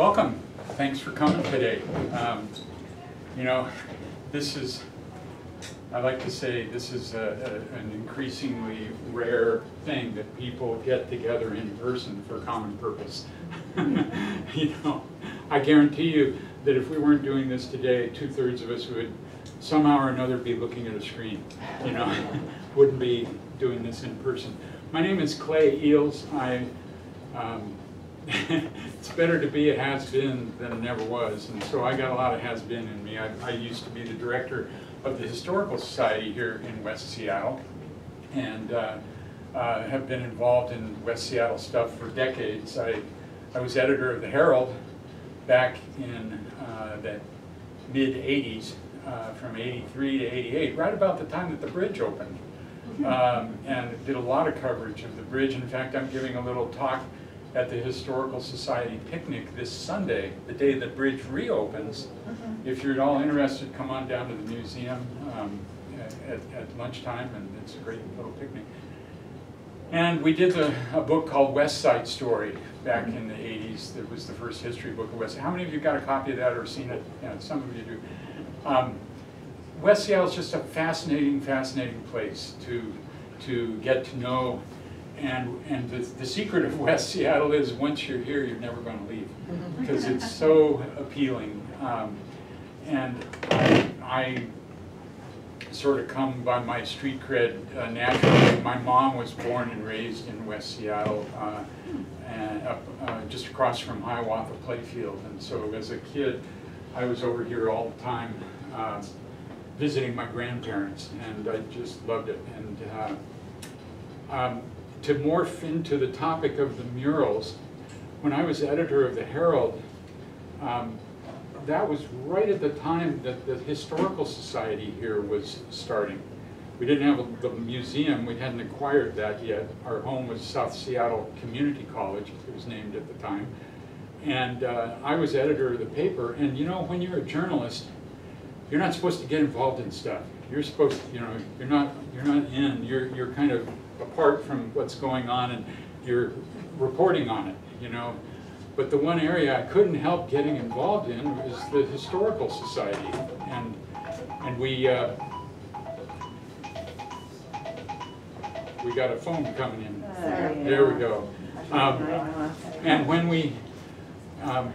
Welcome. Thanks for coming today. Um, you know, this is, I like to say, this is a, a, an increasingly rare thing that people get together in person for common purpose. you know, I guarantee you that if we weren't doing this today, two-thirds of us would somehow or another be looking at a screen. You know, wouldn't be doing this in person. My name is Clay Eals. I um, it's better to be a has-been than a never was, and so I got a lot of has-been in me. I, I, used to be the director of the Historical Society here in West Seattle, and uh, uh, have been involved in West Seattle stuff for decades. I, I was editor of the Herald back in uh, the mid-80s, uh, from 83 to 88, right about the time that the bridge opened. Mm-hmm. Um, and did a lot of coverage of the bridge. In fact, I'm giving a little talk at the Historical Society picnic this Sunday, the day the bridge reopens. Mm-hmm. If you're at all interested, come on down to the museum um, at, at, lunchtime, and it's a great little picnic. And we did a, a, book called West Side Story back in the 80s. That was the first history book of West. How many of you got a copy of that or seen it? Yeah, some of you do. Um, West Seattle is just a fascinating, fascinating place to to get to know and, and the, the secret of West Seattle is once you're here, you're never going to leave because it's so appealing. Um, and I, I, sort of come by my street cred uh, naturally. My mom was born and raised in West Seattle, uh, and up, uh, just across from Hiawatha Playfield. And so as a kid, I was over here all the time uh, visiting my grandparents, and I just loved it. And uh, um, to morph into the topic of the murals, when I was editor of the Herald, um, that was right at the time that the Historical Society here was starting. We didn't have the museum, we hadn't acquired that yet. Our home was South Seattle Community College, it was named at the time. And uh, I was editor of the paper, and you know, when you're a journalist, you're not supposed to get involved in stuff. You're supposed to, you know, you're not, you're not in, you're, you're kind of apart from what's going on and you're reporting on it, you know. But the one area I couldn't help getting involved in was the Historical Society. And, and we, uh, we got a phone coming in. There we go. Um, and when we, um,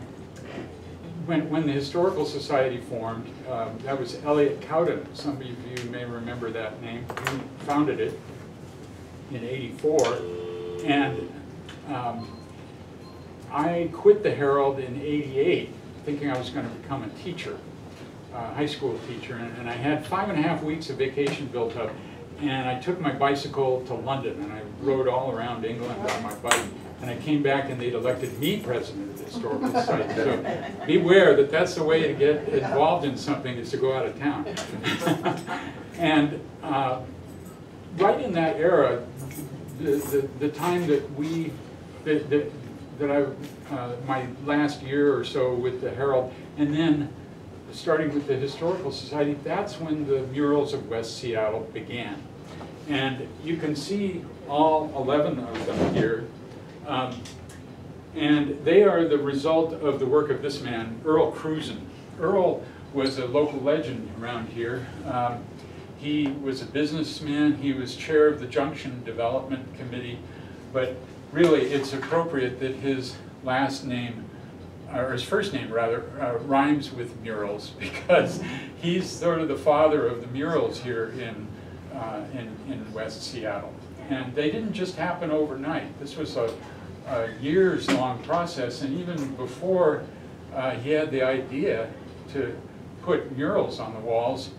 when, when the Historical Society formed, um, that was Elliot Cowden. Some of you may remember that name. He founded it in 84. And um, I quit the Herald in 88 thinking I was going to become a teacher, a high school teacher. And, and I had five and a half weeks of vacation built up. And I took my bicycle to London and I rode all around England on my bike. And I came back and they'd elected me president of the Historical Society. So beware that that's the way to get involved in something is to go out of town. and uh, right in that era, the, the, time that we, that, that, that I, uh, my last year or so with the Herald, and then starting with the Historical Society, that's when the murals of West Seattle began. And you can see all 11 of them here. Um, and they are the result of the work of this man, Earl Cruzen. Earl was a local legend around here. Um, he was a businessman. He was chair of the Junction Development Committee. But really, it's appropriate that his last name, or his first name rather, uh, rhymes with murals because he's sort of the father of the murals here in, uh, in, in West Seattle. And they didn't just happen overnight. This was a, a years-long process, and even before uh, he had the idea to put murals on the walls,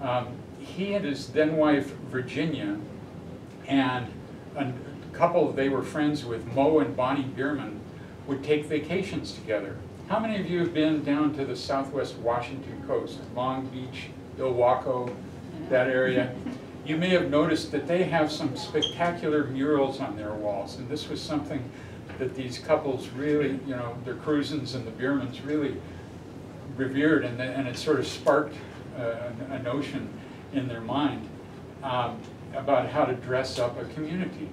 um, he and his then wife, Virginia, and a couple they were friends with, Mo and Bonnie Bierman, would take vacations together. How many of you have been down to the southwest Washington coast, Long Beach, Ilwaco, that area? You may have noticed that they have some spectacular murals on their walls, and this was something that these couples really, you know, the Cruzens and the Biermans really revered, and, and it sort of sparked uh, a notion in their mind um, about how to dress up a community.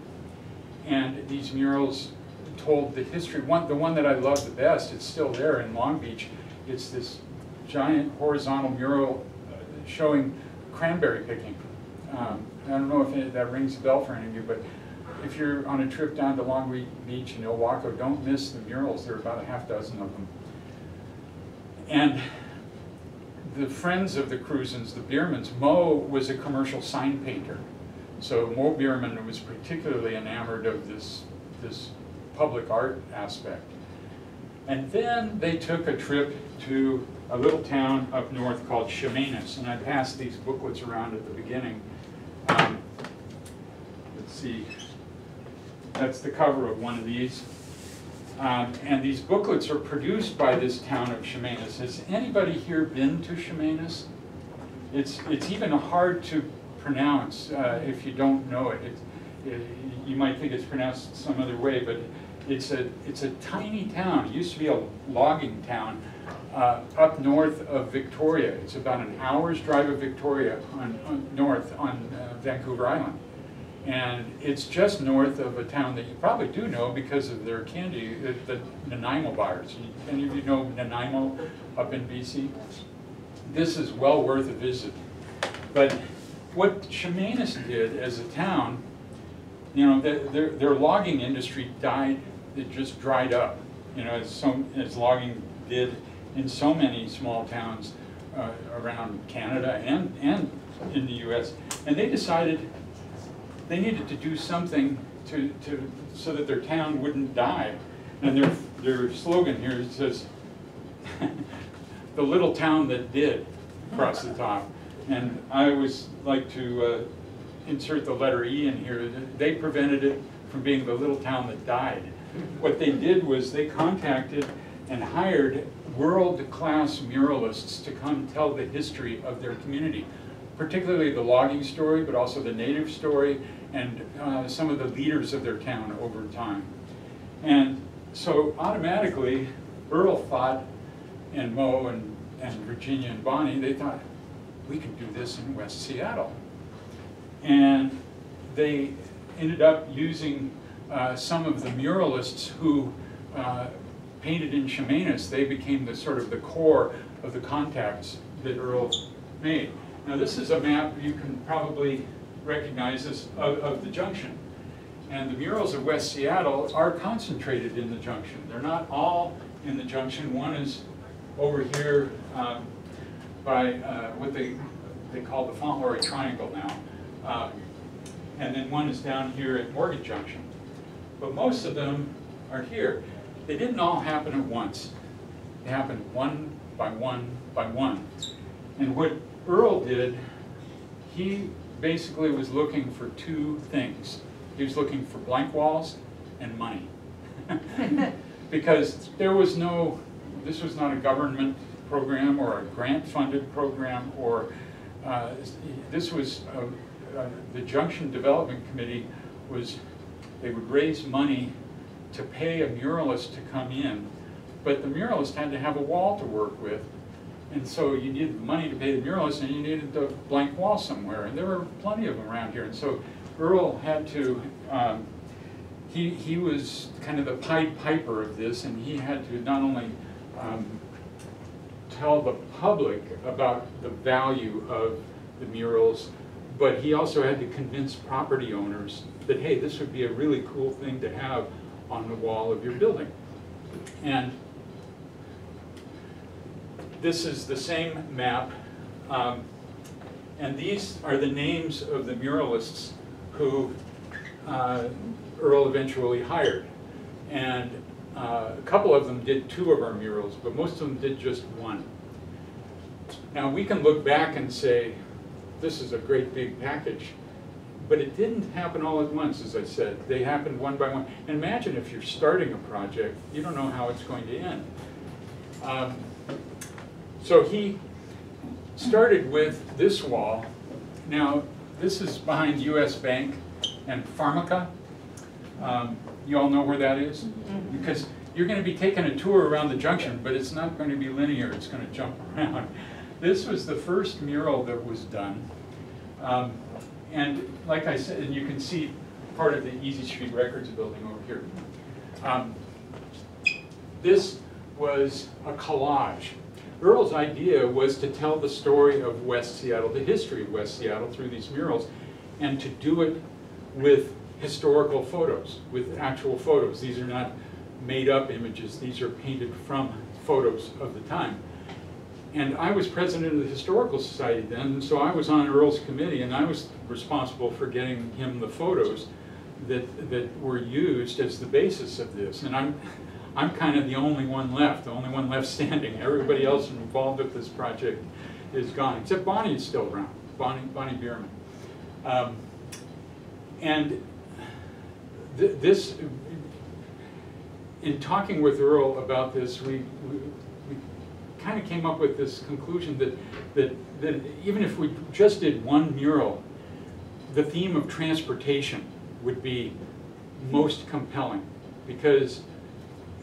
And these murals told the history. One, the one that I love the best, it's still there in Long Beach. It's this giant horizontal mural uh, showing cranberry picking. Um, I don't know if it, that rings a bell for any of you, but if you're on a trip down to Long Beach and Ilwaco, don't miss the murals. There are about a half dozen of them. And the friends of the Cruzens, the Biermans, Mo was a commercial sign painter. So Mo Bierman was particularly enamored of this, this public art aspect. And then they took a trip to a little town up north called Chemainus, and I passed these booklets around at the beginning. Um, let's see, that's the cover of one of these. Um, and these booklets are produced by this town of Chemainus. Has anybody here been to Chemainus? It's, it's even hard to pronounce uh, if you don't know it. It, it. You might think it's pronounced some other way, but it's a, it's a tiny town. It used to be a logging town uh, up north of Victoria. It's about an hour's drive of Victoria on, on north on uh, Vancouver Island. And it's just north of a town that you probably do know because of their candy, the, the Nanaimo bars. Any of you know Nanaimo up in BC? This is well worth a visit. But what Chemainus did as a town, you know, their, their logging industry died, it just dried up, you know, as, so, as logging did in so many small towns uh, around Canada and, and in the US. And they decided they needed to do something to, to, so that their town wouldn't die. And their, their slogan here says, the little town that did, across the top. And I always like to uh, insert the letter E in here. They prevented it from being the little town that died. What they did was they contacted and hired world-class muralists to come tell the history of their community, particularly the logging story, but also the native story, and uh, some of the leaders of their town over time. And so automatically, Earl thought, and Mo and, and Virginia and Bonnie, they thought, we can do this in West Seattle. And they ended up using uh, some of the muralists who uh, painted in Chemainus. They became the sort of the core of the contacts that Earl made. Now this is a map you can probably recognize as of, of the junction. And the murals of West Seattle are concentrated in the junction. They're not all in the junction. One is over here um, by uh, what they, they call the Fauntleroy Triangle now. Um, and then one is down here at Morgan Junction. But most of them are here. They didn't all happen at once. They happened one by one by one. And what Earl did, he basically was looking for two things. He was looking for blank walls and money. because there was no, this was not a government program or a grant-funded program or uh, this was, a, a, the Junction Development Committee was, they would raise money to pay a muralist to come in, but the muralist had to have a wall to work with and so you needed the money to pay the muralist and you needed the blank wall somewhere. And there were plenty of them around here. And so Earl had to, um, he, he was kind of the Pied Piper of this and he had to not only um, tell the public about the value of the murals, but he also had to convince property owners that, hey, this would be a really cool thing to have on the wall of your building. And this is the same map. Um, and these are the names of the muralists who uh, Earl eventually hired. And uh, a couple of them did two of our murals, but most of them did just one. Now we can look back and say, this is a great big package. But it didn't happen all at once, as I said. They happened one by one. And imagine if you're starting a project, you don't know how it's going to end. Um, so he started with this wall. Now, this is behind US Bank and Pharmaca. Um, you all know where that is? Mm-hmm. Because you're going to be taking a tour around the junction, but it's not going to be linear, it's going to jump around. This was the first mural that was done. Um, and like I said, and you can see part of the Easy Street Records building over here. Um, this was a collage. Earl's idea was to tell the story of West Seattle, the history of West Seattle through these murals, and to do it with historical photos, with actual photos. These are not made-up images, these are painted from photos of the time. And I was president of the Historical Society then, so I was on Earl's committee, and I was responsible for getting him the photos that, that were used as the basis of this. And I'm, I'm kind of the only one left, the only one left standing. Everybody else involved with this project is gone, except Bonnie is still around, Bonnie, Bonnie Bierman. Um, and th this, in talking with Earl about this, we, we, we kind of came up with this conclusion that, that, that even if we just did one mural, the theme of transportation would be most compelling because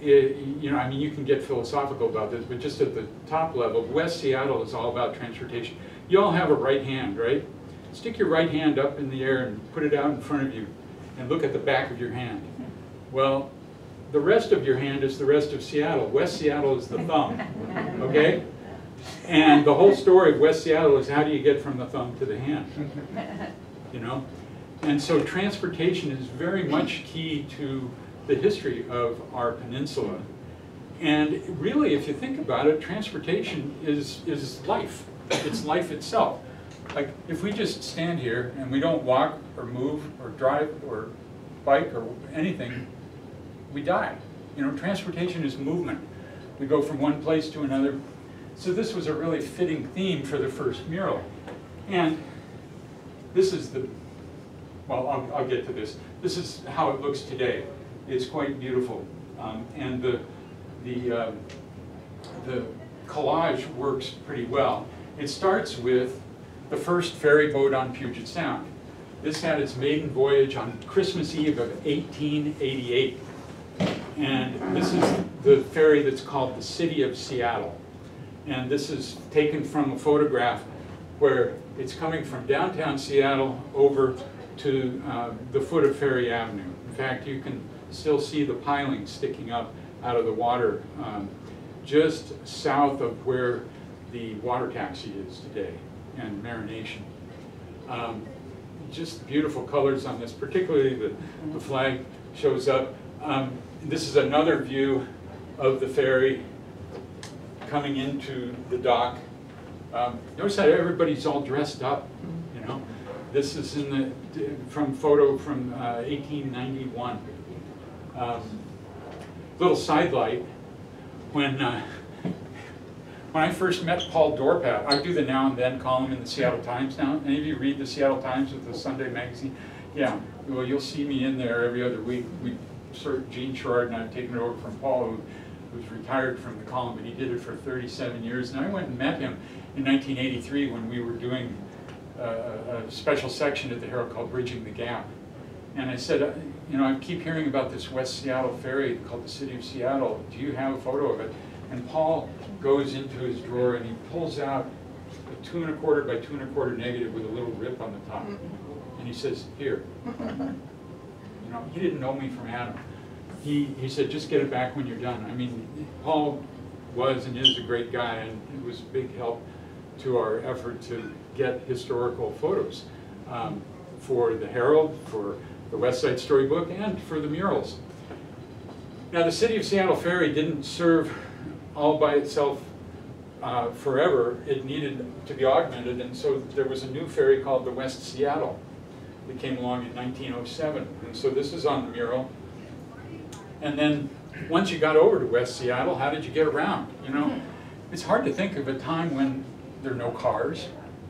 you know, I mean, you can get philosophical about this, but just at the top level, West Seattle is all about transportation. You all have a right hand, right? Stick your right hand up in the air and put it out in front of you and look at the back of your hand. Well, the rest of your hand is the rest of Seattle. West Seattle is the thumb, okay? And the whole story of West Seattle is how do you get from the thumb to the hand, you know? And so transportation is very much key to the history of our peninsula. And really, if you think about it, transportation is, is life. It's life itself. Like, if we just stand here and we don't walk or move or drive or bike or anything, we die. You know, transportation is movement. We go from one place to another. So this was a really fitting theme for the first mural. And this is the, well, I'll, I'll get to this. This is how it looks today. It's quite beautiful. Um, and the, the, uh, the collage works pretty well. It starts with the first ferry boat on Puget Sound. This had its maiden voyage on Christmas Eve of 1888. And this is the ferry that's called the City of Seattle. And this is taken from a photograph where it's coming from downtown Seattle over to uh, the foot of Ferry Avenue. In fact, you can still see the piling sticking up out of the water um, just south of where the water taxi is today and marination. Um, just beautiful colors on this, particularly the, the flag shows up. Um, this is another view of the ferry coming into the dock. Um, notice how everybody's all dressed up, you know. This is in the from photo from uh, 1891. Um, little sidelight, when uh, when I first met Paul Dorpat, I do the now and then column in the Seattle Times now. Any of you read the Seattle Times with the Sunday magazine? Yeah, well, you'll see me in there every other week. We, sort Jean Sherrard and I have taken it over from Paul, who who's retired from the column, but he did it for 37 years. And I went and met him in 1983 when we were doing a, a special section at the Herald called Bridging the Gap. And I said, uh, you know, I keep hearing about this West Seattle ferry called the City of Seattle. Do you have a photo of it? And Paul goes into his drawer and he pulls out a two and a quarter by two and a quarter negative with a little rip on the top. And he says, here. You know, he didn't know me from Adam. He, he said, just get it back when you're done. I mean, Paul was and is a great guy and it was a big help to our effort to get historical photos um, for the Herald, for the West Side Storybook, and for the murals. Now, the City of Seattle Ferry didn't serve all by itself uh, forever. It needed to be augmented, and so there was a new ferry called the West Seattle that came along in 1907. And so this is on the mural. And then once you got over to West Seattle, how did you get around? You know, it's hard to think of a time when there are no cars,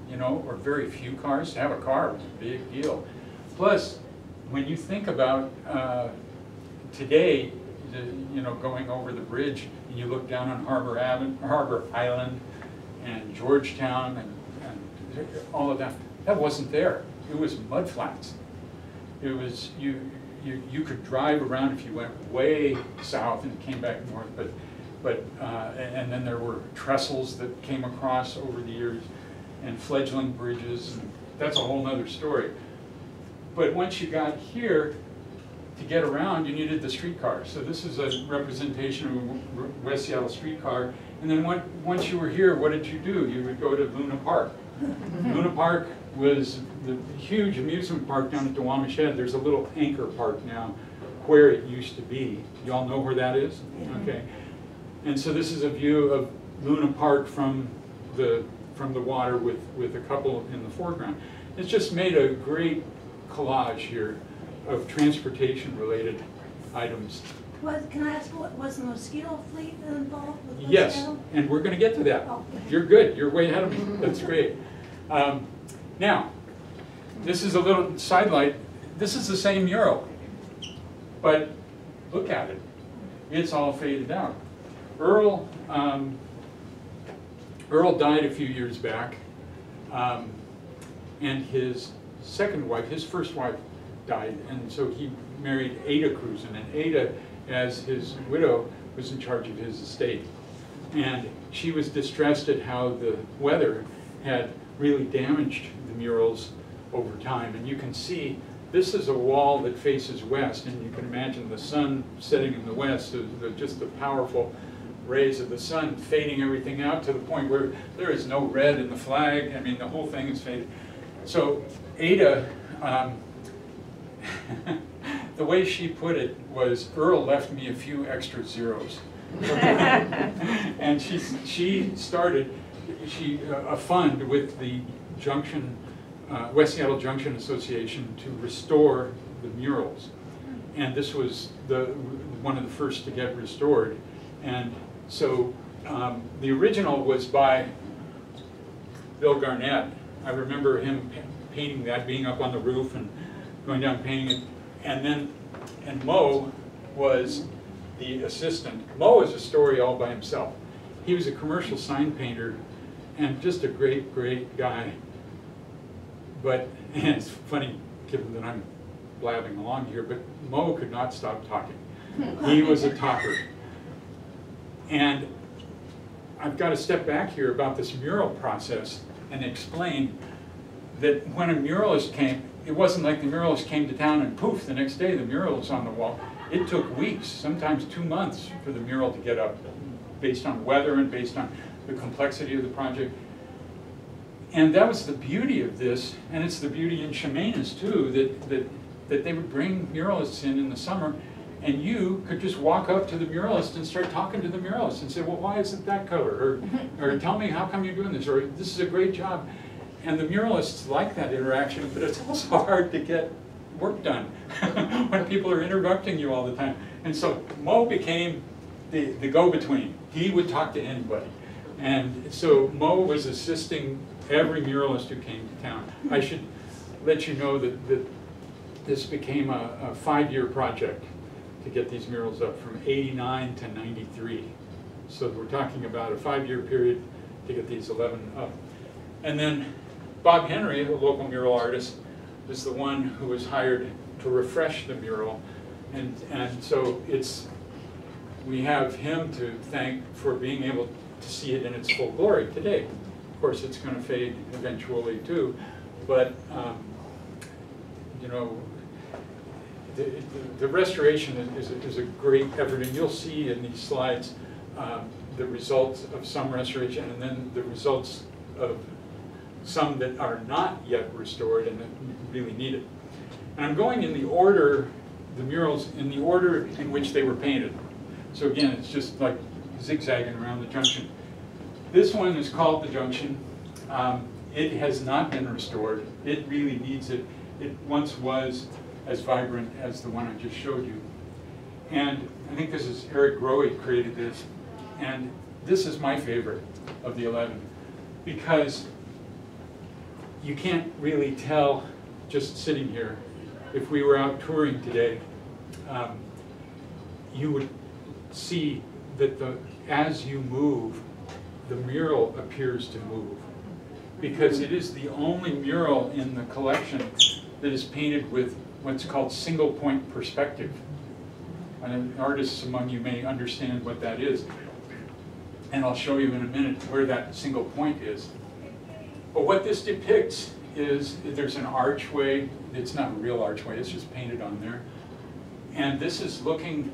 you know, or very few cars. To have a car was a big deal. Plus, when you think about uh, today, the, you know, going over the bridge and you look down on Harbor, Harbor Island and Georgetown and, and all of that, that wasn't there. It was mud flats. It was, you, you, you could drive around if you went way south and came back north, but, but uh, and then there were trestles that came across over the years and fledgling bridges, and that's a whole other story. But once you got here, to get around, you needed the streetcar. So this is a representation of a West Seattle streetcar. And then when, once you were here, what did you do? You would go to Luna Park. Luna Park was the huge amusement park down at Duwamish Head. There's a little anchor park now where it used to be. You all know where that is? Okay. And so this is a view of Luna Park from the, from the water with, with a couple in the foreground. It's just made a great collage here of transportation-related items. Was, can I ask, what, was the mosquito fleet involved with this Yes, and we're gonna get to that. Oh. You're good, you're way ahead of me, that's great. Um, Now, this is a little sidelight, this is the same mural, but look at it, it's all faded out. Earl, um, Earl died a few years back, um, and his second wife, his first wife died, and so he married Ada Cruzen, and Ada, as his widow, was in charge of his estate. And she was distressed at how the weather had really damaged the murals over time. And you can see, this is a wall that faces west, and you can imagine the sun setting in the west, so the, just the powerful rays of the sun fading everything out to the point where there is no red in the flag. I mean, the whole thing is faded. So Ada, um, the way she put it was, Earl left me a few extra zeros. and she, she started she, a fund with the Junction, uh, West Seattle Junction Association to restore the murals. And this was the, one of the first to get restored. And so um, the original was by Bill Garnett. I remember him painting that, being up on the roof and going down painting it. And then, and Mo was the assistant. Mo is a story all by himself. He was a commercial sign painter and just a great, great guy. But, it's funny, given that I'm blabbing along here, but Mo could not stop talking. He was a talker. And I've got to step back here about this mural process and explain that when a muralist came, it wasn't like the muralist came to town and poof, the next day the mural was on the wall. It took weeks, sometimes two months for the mural to get up, based on weather and based on the complexity of the project. And that was the beauty of this, and it's the beauty in Chemainus too, that, that, that they would bring muralists in in the summer, and you could just walk up to the muralist and start talking to the muralist and say, well, why is it that color? Or, or tell me, how come you're doing this? Or this is a great job. And the muralists like that interaction, but it's also hard to get work done when people are interrupting you all the time. And so Mo became the, the go-between. He would talk to anybody. And so Mo was assisting every muralist who came to town. I should let you know that, that this became a, a five-year project to get these murals up from 89 to 93. So we're talking about a five-year period to get these 11 up. And then Bob Henry, the local mural artist, is the one who was hired to refresh the mural. And, and so it's, we have him to thank for being able to see it in its full glory today. Of course, it's going to fade eventually too, but um, you know, the, the, the restoration is, is, a, is a great effort, and you'll see in these slides um, the results of some restoration, and then the results of some that are not yet restored and that really need it. And I'm going in the order, the murals, in the order in which they were painted. So again, it's just like zigzagging around the junction. This one is called the junction. Um, it has not been restored. It really needs it. It once was as vibrant as the one I just showed you. And I think this is Eric Grohe created this. And this is my favorite of the 11 because you can't really tell just sitting here. If we were out touring today, um, you would see that the, as you move, the mural appears to move. Because it is the only mural in the collection that is painted with what's called single point perspective. And artists among you may understand what that is. And I'll show you in a minute where that single point is. But what this depicts is there's an archway. It's not a real archway, it's just painted on there. And this is looking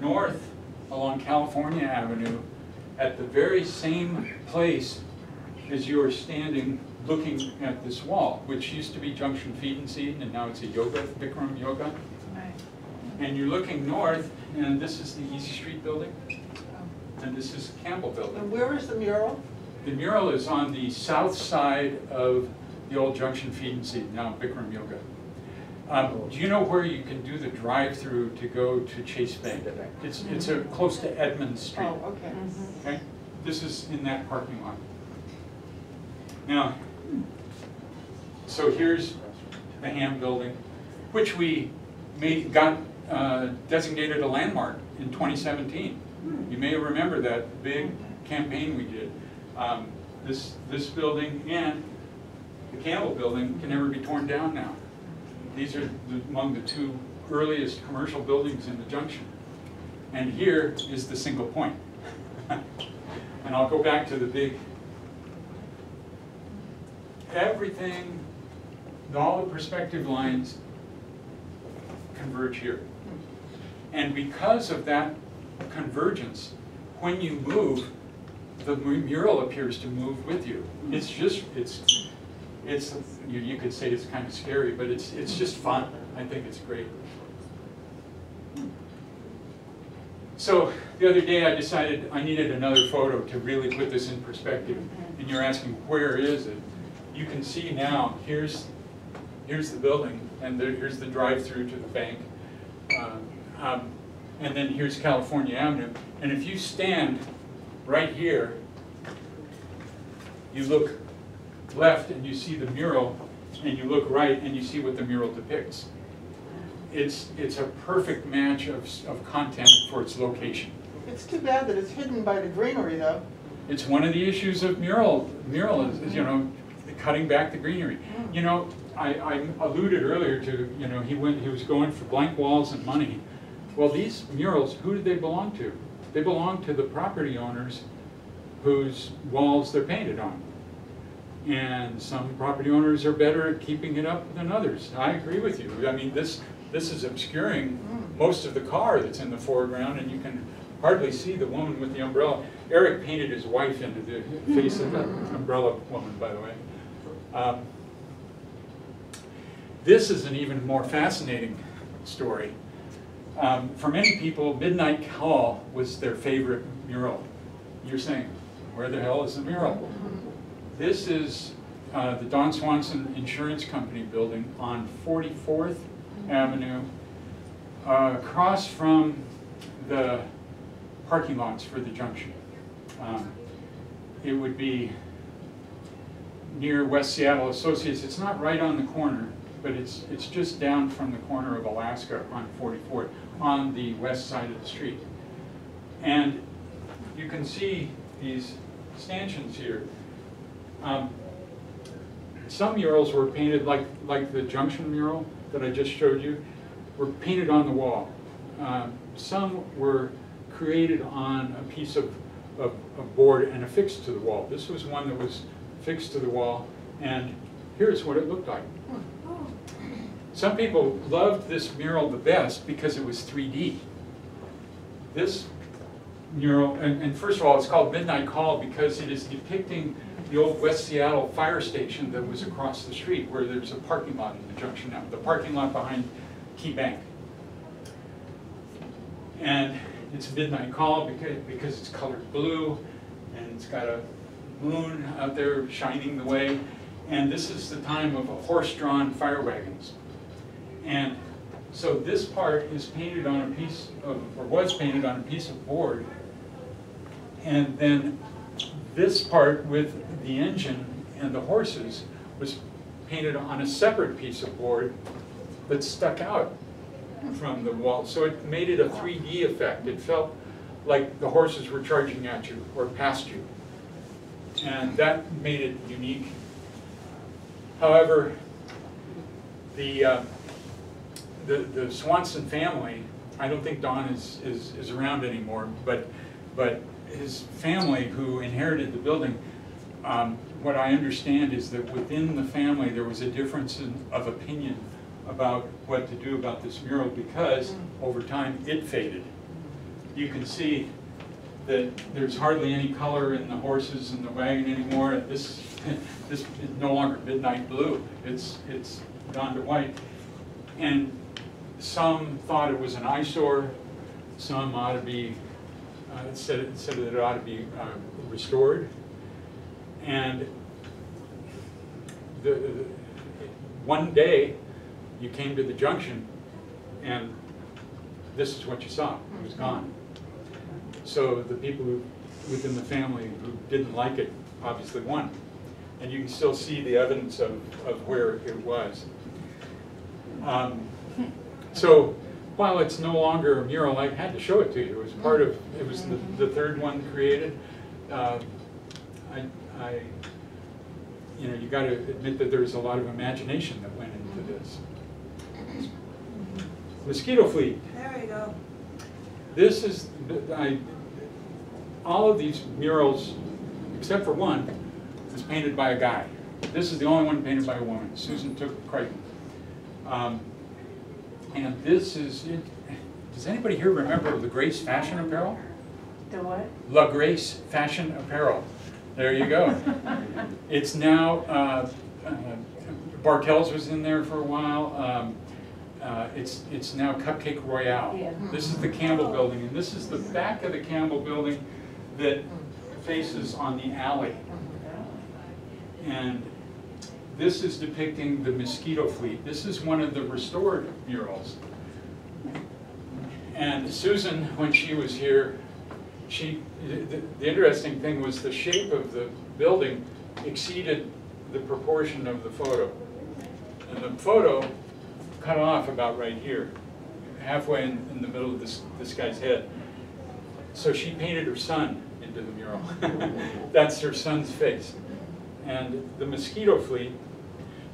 north along California Avenue at the very same place as you are standing looking at this wall, which used to be Junction Feed and Seed, and now it's a yoga, Bikram Yoga. And you're looking north, and this is the Easy Street building, and this is Campbell building. And where is the mural? The mural is on the south side of the old Junction Feed and Seed, now Bikram Yoga. Um, do you know where you can do the drive-through to go to Chase Bank? It's, it's a, close to Edmond Street. Oh, okay. Okay, this is in that parking lot. Now, so here's the Ham Building, which we made, got uh, designated a landmark in 2017. You may remember that big campaign we did. Um, This, this building and the Campbell Building can never be torn down now. These are the- among the two earliest commercial buildings in the junction. And here is the single point. And I'll go back to the big, everything, all the perspective lines converge here. And because of that convergence, when you move, the mural appears to move with you. It's just, it's, it's, you, you could say it's kind of scary, but it's, it's just fun. I think it's great. So the other day I decided I needed another photo to really put this in perspective. And you're asking, where is it? You can see now, here's, here's the building, and there, here's the drive-through to the bank. Um, um, And then here's California Avenue. And if you stand right here, you look left and you see the mural, and you look right and you see what the mural depicts. It's, it's a perfect match of, of content for its location. It's too bad that it's hidden by the greenery, though. It's one of the issues of mural, mural is, is, you know, cutting back the greenery. You know, I, I alluded earlier to, you know, he went, he was going for blank walls and money. Well, these murals, who did they belong to? They belong to the property owners whose walls they're painted on. And some property owners are better at keeping it up than others. I agree with you. I mean, this, this is obscuring most of the car that's in the foreground, and you can hardly see the woman with the umbrella. Eric painted his wife into the face of the umbrella woman, by the way. Um, This is an even more fascinating story. Um, For many people, Midnight Call was their favorite mural. You're saying, where the hell is the mural? This is uh, the Don Swanson Insurance Company building on 44th Avenue, uh, across from the parking lots for the junction. Um, It would be near West Seattle Associates. It's not right on the corner, but it's, it's just down from the corner of Alaska on 44th, on the west side of the street. And you can see these stanchions here. Um, Some murals were painted like, like the junction mural that I just showed you, were painted on the wall. Um, Some were created on a piece of, of, of board and affixed to the wall. This was one that was fixed to the wall, and here's what it looked like. Some people loved this mural the best because it was 3D. This mural, and, and first of all, it's called Midnight Call because it is depicting the old West Seattle fire station that was across the street where there's a parking lot in the junction now, the parking lot behind Key Bank. And it's Midnight Call because, because it's colored blue and it's got a moon out there shining the way. And this is the time of horse-drawn fire wagons. And so this part is painted on a piece of, or was painted on a piece of board. And then this part with the engine and the horses was painted on a separate piece of board that stuck out from the wall. So it made it a 3D effect. It felt like the horses were charging at you or past you. And that made it unique. However, the, uh, the, the Swanson family, I don't think Don is, is, is around anymore, but, but his family who inherited the building, um, what I understand is that within the family, there was a difference in, of opinion about what to do about this mural because over time it faded. You can see that there's hardly any color in the horses and the wagon anymore. This, this is no longer midnight blue. It's, it's gone to white. And some thought it was an eyesore, some ought to be, uh, said, said that it ought to be uh, restored. And the, the- one day, you came to the junction, and this is what you saw, it was gone. So the people who, within the family who didn't like it, obviously won. And you can still see the evidence of, of where it was. Um, So while it's no longer a mural, I had to show it to you. It was part of, it was the, the third one created. Uh, I, I, you know, you gotta admit that there's a lot of imagination that went into this. Mosquito fleet. There you go. This is, I, all of these murals, except for one, is painted by a guy. This is the only one painted by a woman, Susan Tooke Crichton. Um, And this is, it- does anybody here remember the Grace Fashion Apparel? The what? La Grace Fashion Apparel. There you go. It's now, uh, uh, Bartels was in there for a while. Um, uh, It's, it's now Cupcake Royale. Yeah. This is the Campbell Building, and this is the back of the Campbell Building that faces on the alley. And this is depicting the mosquito fleet. This is one of the restored murals. And Susan, when she was here, she, the, the interesting thing was the shape of the building exceeded the proportion of the photo. And the photo cut off about right here, halfway in, in the middle of this, this guy's head. So she painted her son into the mural. That's her son's face. And the mosquito fleet,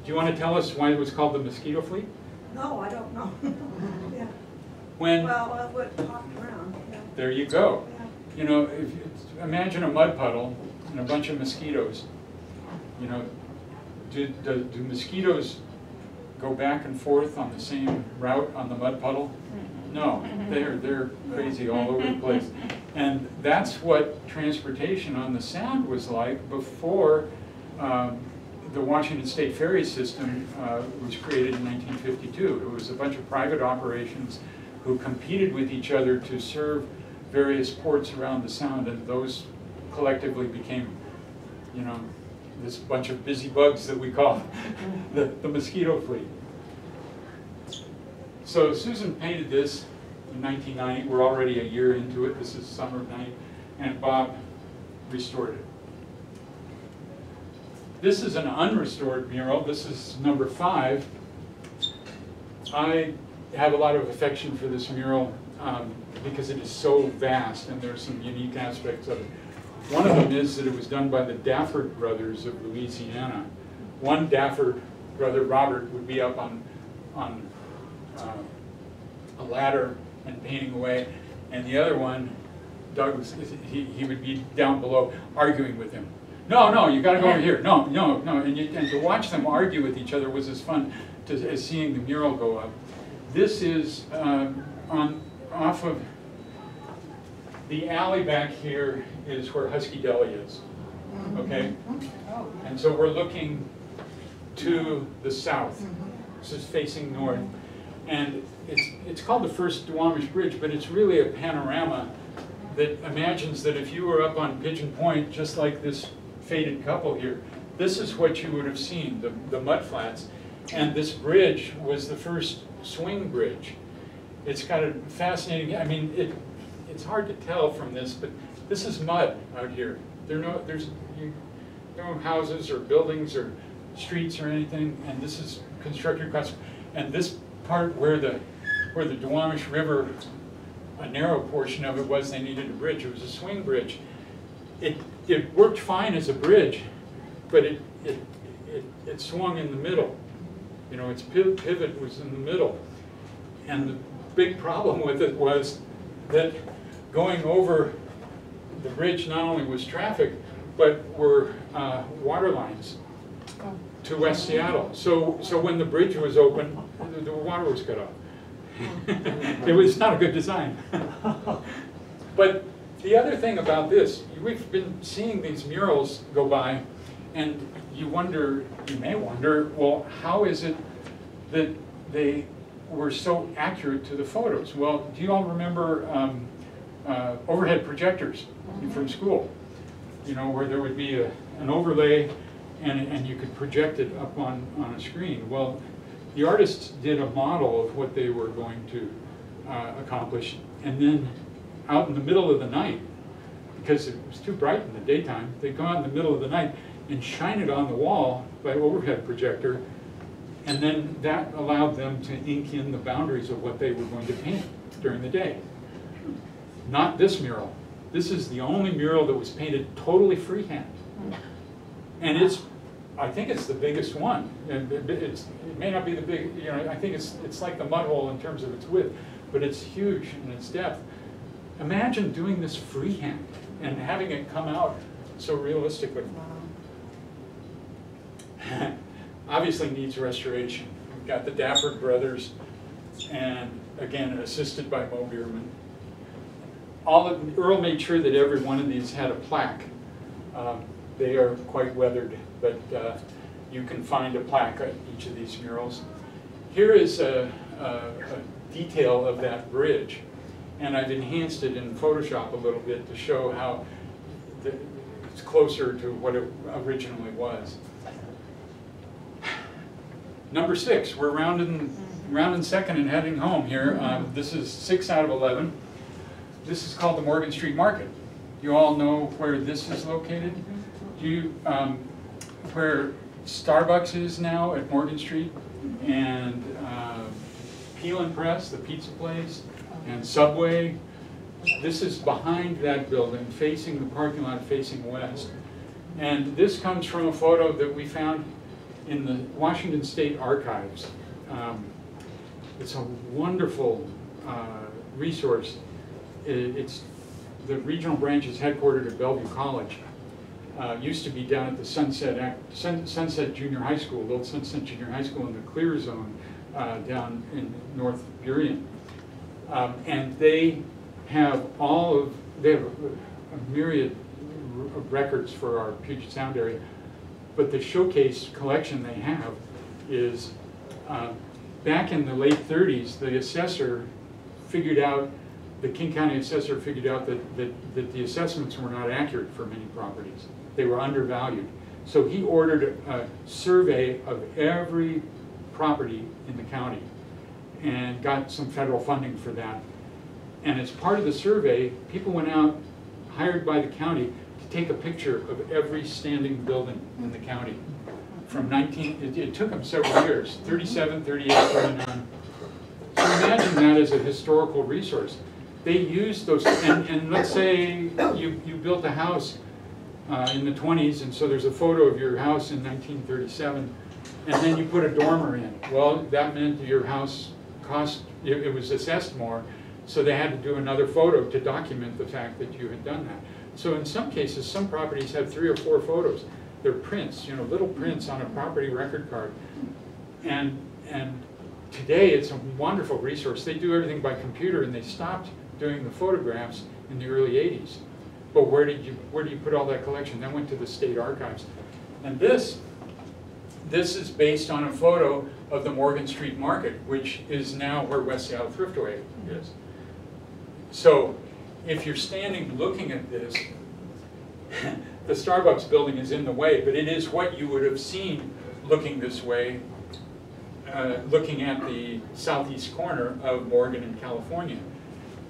do you want to tell us why it was called the mosquito fleet? No, I don't know. Yeah, When, well, I would talk around, yeah, there you go. yeah. You know, if, it's- imagine a mud puddle and a bunch of mosquitoes. You know, do, do do mosquitoes go back and forth on the same route on the mud puddle? Mm-hmm. No, they're, they're crazy all over the place. And that's what transportation on the Sound was like before um, the Washington State Ferry System uh, was created in 1952. It was a bunch of private operations who competed with each other to serve various ports around the Sound, and those collectively became, you know, this bunch of busy bugs that we call the, the mosquito fleet. So Susan painted this in 1990. We're already a year into it. This is summer of 90, and Bob restored it. This is an unrestored mural. This is number five. I have a lot of affection for this mural um, because it is so vast and there are some unique aspects of it. One of them is that it was done by the Dafford brothers of Louisiana. One Dafford brother, Robert, would be up on, on uh, a ladder and painting away, and the other one, Doug, was, he, he would be down below arguing with him. No, no, you gotta go over here, no, no, no, and you, and to watch them argue with each other was as fun to, as seeing the mural go up. This is, um, on, off of, the alley back here is where Husky Deli is, okay? And so we're looking to the south. This is facing north. And it's, it's called the first Duwamish Bridge, but it's really a panorama that imagines that if you were up on Pigeon Point, just like this faded couple here, this is what you would have seen, the, the mud flats. And this bridge was the first swing bridge. It's kind of fascinating, I mean, it, it's hard to tell from this, but this is mud out here. There no, there's, you, no houses or buildings or streets or anything, and this is constructed across, and this part where the, where the Duwamish River, a narrow portion of it was, they needed a bridge, it was a swing bridge. It, it worked fine as a bridge, but it, it, it, it swung in the middle. You know, its piv- pivot was in the middle. And the big problem with it was that going over the bridge not only was traffic, but were uh, water lines. to West Seattle. So, so when the bridge was open, the, the water was cut off. It was not a good design. But the other thing about this, we've been seeing these murals go by, and you wonder, you may wonder, well, how is it that they were so accurate to the photos? Well, do you all remember um, uh, overhead projectors from school? You know, where there would be a, an overlay and, and you could project it up on, on a screen. Well, the artists did a model of what they were going to uh, accomplish, and then out in the middle of the night, because it was too bright in the daytime, They'd go out in the middle of the night and shine it on the wall by overhead projector, and then that allowed them to ink in the boundaries of what they were going to paint during the day. Not this mural. This is the only mural that was painted totally freehand. And it's, I think it's the biggest one. And it- it's, it may not be the big, you know, I think it's, it's like the mud hole in terms of its width, but it's huge in its depth. Imagine doing this freehand and having it come out so realistically. Obviously needs restoration. We've got the Dapper brothers and again, assisted by Moe Bierman. All of, Earl made sure that every one of these had a plaque. Um, They are quite weathered, but uh, you can find a plaque at each of these murals. Here is a, a, a detail of that bridge, and I've enhanced it in Photoshop a little bit to show how the, it's closer to what it originally was. Number six, we're rounding, rounding second and heading home here. Um, This is six out of 11. This is called the Morgan Street Market. You all know where this is located? Do you, um, where Starbucks is now at Morgan Street? And uh, Peel and Press, the pizza place, and Subway? This is behind that building, facing the parking lot, facing west. And this comes from a photo that we found in the Washington State Archives. Um, It's a wonderful uh, resource. I- It's, the regional branch is headquartered at Bellevue College. Uh, Used to be down at the Sunset, Sun- Sunset Junior High School, Little Sunset Junior High School in the clear zone uh, down in North Burien. Um, And they have all of, they have a myriad of records for our Puget Sound area. But the showcase collection they have is, uh, back in the late thirties, the assessor figured out, the King County assessor figured out that, that, that the assessments were not accurate for many properties. They were undervalued. So he ordered a survey of every property in the county and got some federal funding for that. And as part of the survey, people went out, hired by the county, to take a picture of every standing building in the county. From 19, it, it took them several years, 37, 38, 39. So imagine that as a historical resource. They used those, and, and let's say you, you built a house uh, in the 20s, and so there's a photo of your house in 1937, and then you put a dormer in. Well, that meant your house cost, it, it was assessed more, so they had to do another photo to document the fact that you had done that. So in some cases, some properties have three or four photos. They're prints, you know, little prints on a property record card. And, and today, it's a wonderful resource. They do everything by computer, and they stopped doing the photographs in the early 80s. But where did you, where do you put all that collection? That went to the state archives. And this, this is based on a photo of the Morgan Street Market, which is now where West Seattle Thriftway is. So if you're standing looking at this, the Starbucks building is in the way, but it is what you would have seen looking this way, uh, looking at the southeast corner of Morgan in California.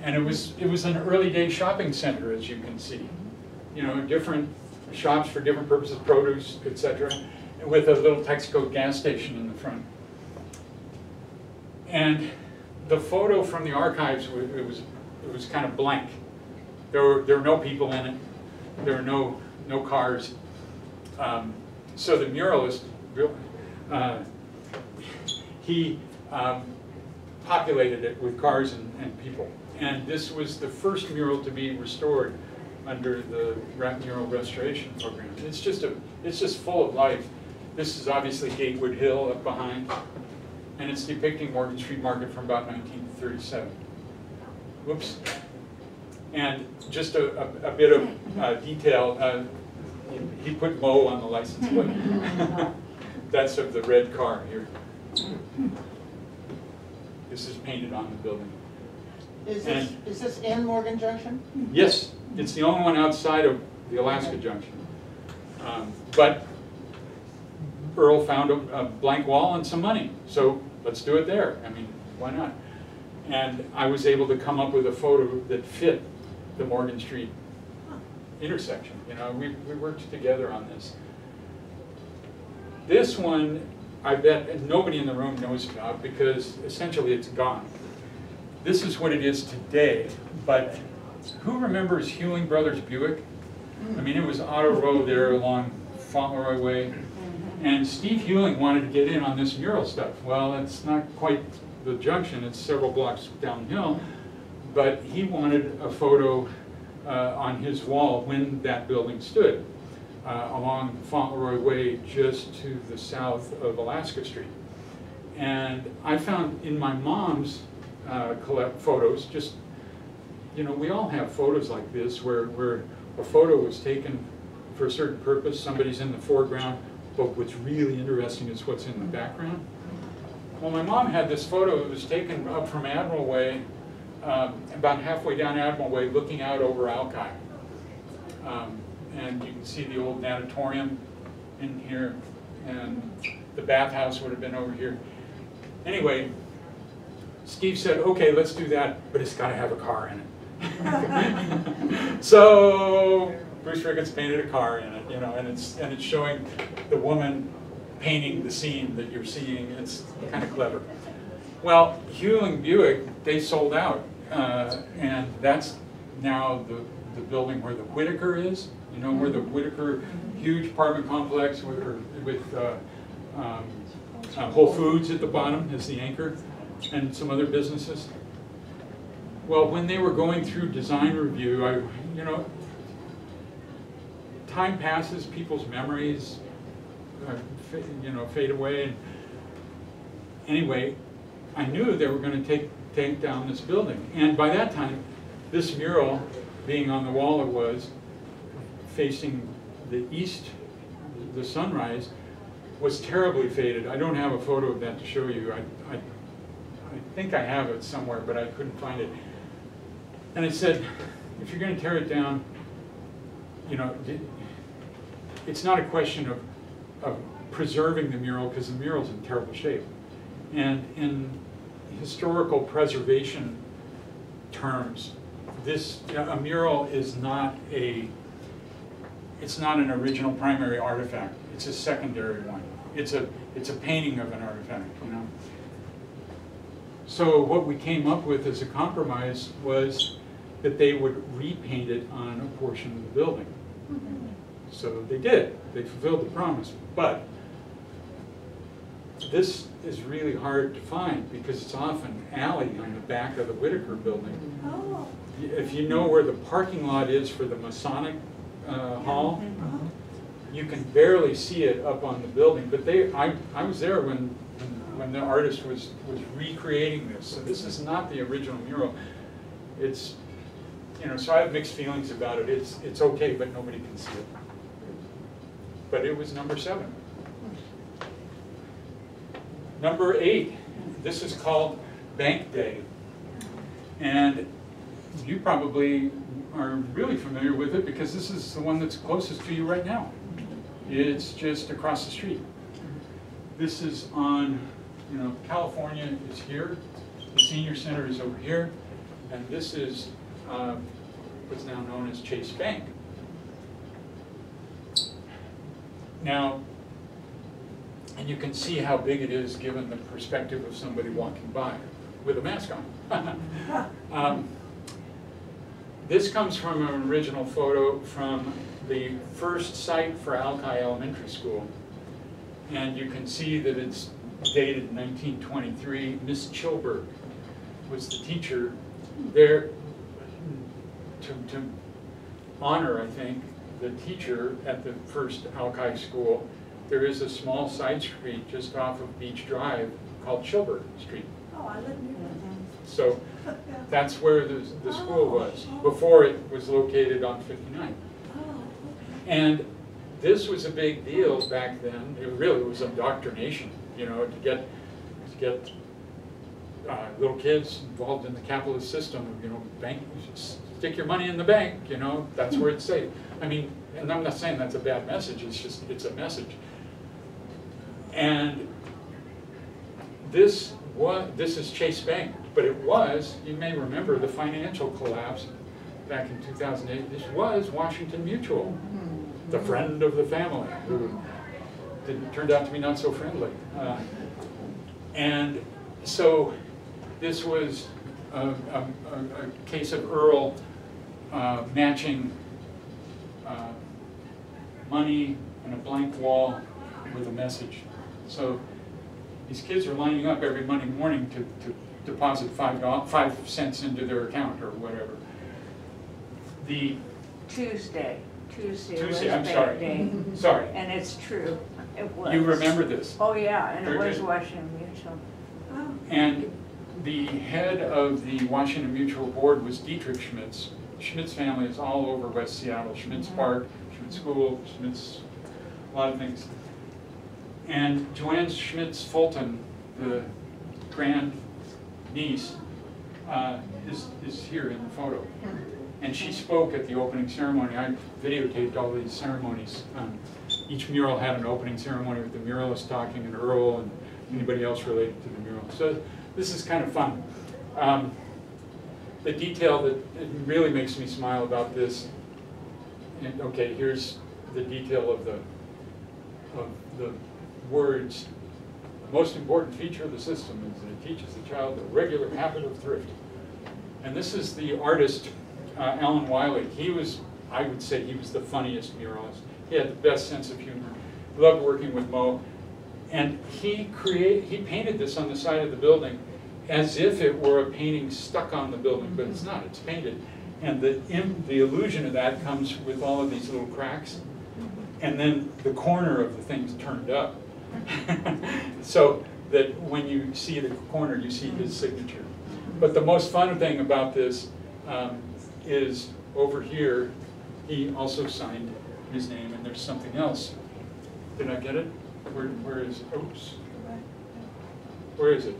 And it was, it was an early day shopping center, as you can see. You know, different shops for different purposes, produce, et cetera, with a little Texaco gas station in the front. And the photo from the archives, it was, it was kind of blank. There were, there were no people in it, there were no, no cars. Um, So the muralist, uh, he um, populated it with cars and, and people. And this was the first mural to be restored under the Ra- mural restoration program. It's just a, it's just full of life. This is obviously Gatewood Hill up behind, and it's depicting Morgan Street Market from about 1937. Whoops. And just a, a, a bit of uh, detail, uh, he put Moe on the license plate. That's of the red car here. This is painted on the building. Is this, And- is this in Morgan Junction? Yes, it's the only one outside of the Alaska Junction. Um, But Earl found a, a blank wall and some money, so let's do it there. I mean, why not? And I was able to come up with a photo that fit the Morgan Street intersection, you know, we, we worked together on this. This one, I bet nobody in the room knows about because essentially it's gone. This is what it is today, but who remembers Huling Brothers Buick? I mean, it was Auto Row there along Fauntleroy Way. And Steve Huling wanted to get in on this mural stuff. Well, it's not quite the junction, it's several blocks downhill. But he wanted a photo uh, on his wall when that building stood, uh, along Fauntleroy Way, just to the south of Alaska Street. And I found in my mom's uh, collect photos, just, you know, we all have photos like this where, where a photo was taken for a certain purpose, somebody's in the foreground, but what's really interesting is what's in the background. Well, my mom had this photo, it was taken up from Admiral Way, um, about halfway down Admiral Way, looking out over Alki. Um, And you can see the old natatorium in here, and the bathhouse would have been over here. Anyway, Steve said, okay, let's do that, but it's gotta have a car in it. So Bruce Ricketts painted a car in it, you know, and it's, and it's showing the woman painting the scene that you're seeing, it's kind of clever. Well, Huling Buick, they sold out, uh, and that's now the, the building where the Whittaker is, you know, where the Whittaker huge apartment complex with, with uh, um, uh, Whole Foods at the bottom is the anchor, and some other businesses. Well, when they were going through design review, I, you know, time passes, people's memories, uh, you know, fade away. And Anyway, I knew they were gonna take, take down this building. And by that time, this mural, being on the wall it was, facing the east, the sunrise, was terribly faded. I don't have a photo of that to show you. I, I, I think I have it somewhere, but I couldn't find it. And I said, if you're gonna tear it down, you know, it's not a question of, of preserving the mural, because the mural's in terrible shape. And in historical preservation terms, this, a mural is not a, it's not an original primary artifact, it's a secondary one. It's a, it's a painting of an artifact, you know? So what we came up with as a compromise was that they would repaint it on a portion of the building. Mm-hmm. So they did, they fulfilled the promise, but this is really hard to find because it's often alley on the back of the Whittaker building. Oh. If you know where the parking lot is for the Masonic uh, Hall, Uh-huh. you can barely see it up on the building, but they, I, I was there when, when the artist was, was recreating this. So this is not the original mural. It's, you know, so I have mixed feelings about it. It's, it's okay, but nobody can see it. But it was number seven. Number eight, this is called Bank Day. And you probably are really familiar with it because this is the one that's closest to you right now. It's just across the street. This is on, you know, California is here, the senior center is over here, and this is um, what's now known as Chase Bank. Now, and you can see how big it is given the perspective of somebody walking by with a mask on. Um, This comes from an original photo from the first site for Alki Elementary School. And you can see that it's dated 1923. Miss Chilberg was the teacher there to, to honor, I think, the teacher at the first Alki school. there is a small side street just off of Beach Drive called Chilberg Street. Oh, I live near So that. that's where the, the school was, before it was located on 59. Oh, okay. And this was a big deal back then, it really was indoctrination, you know, to get, to get uh, little kids involved in the capitalist system, you know, bank, stick your money in the bank, you know, that's where it's safe. I mean, and I'm not saying that's a bad message, it's just, it's a message. And this was, this is Chase Bank, but it was, you may remember the financial collapse back in 2008, this was Washington Mutual, the friend of the family, who didn't, turned out to be not so friendly. Uh, And so this was a, a, a case of Earl uh, matching money and a blank wall with a message. So these kids are lining up every Monday morning to, to deposit five, doll- five cents into their account or whatever. The, Tuesday, Tuesday Tuesday, I'm sorry. day. sorry, And it's true, it was. you remember this. Oh, yeah, and it was good. Washington Mutual. Oh, And the head of the Washington Mutual Board was Dietrich Schmitz. Schmitz family is all over West Seattle, Schmitz mm-hmm. Park, Schmitz School, Schmitz, a lot of things. And Joanne Schmitz Fulton, the grand niece, uh, is, is here in the photo. And she spoke at the opening ceremony. I videotaped all these ceremonies. Um, Each mural had an opening ceremony with the muralist talking and Earl and anybody else related to the mural. So this is kind of fun. Um, The detail that it really makes me smile about this, and, okay, here's the detail of the, of the words. The most important feature of the system is that it teaches the child the regular habit of thrift. And this is the artist, uh, Alan Wiley. He was, I would say, he was the funniest muralist. He had the best sense of humor. Loved working with Moe. And he create, he painted this on the side of the building as if it were a painting stuck on the building, but it's not, it's painted. And the, im- the illusion of that comes with all of these little cracks. And then the corner of the thing's turned up. So that when you see the corner, you see his signature. But the most fun thing about this um, is over here, he also signed his name, and there's something else. Did I get it? Where, where is, oops, where is it?